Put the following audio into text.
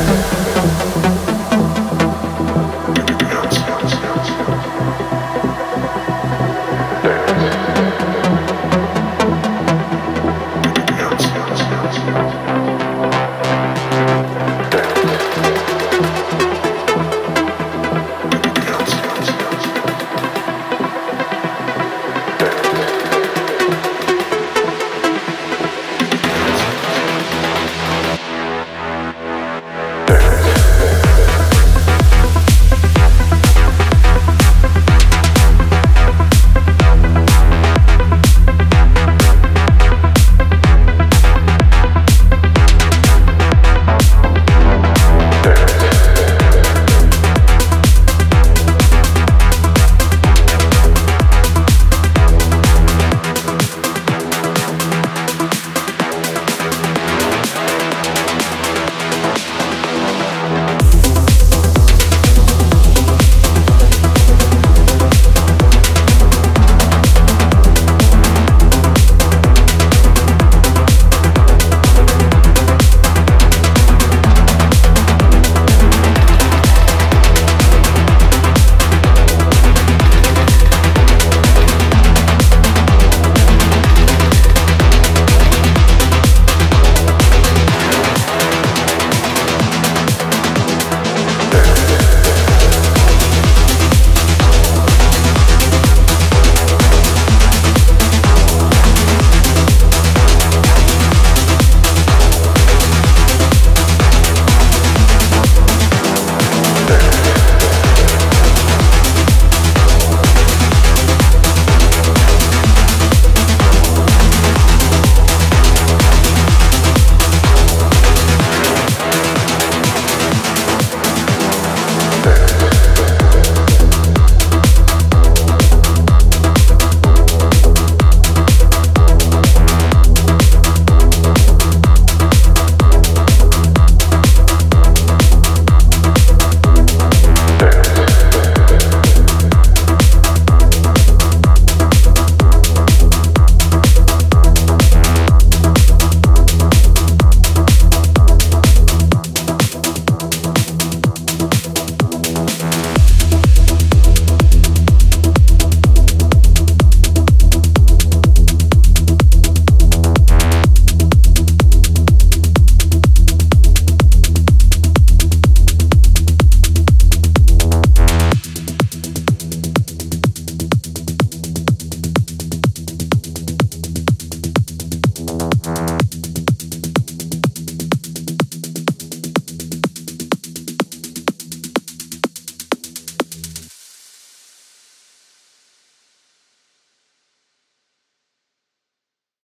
Welcome.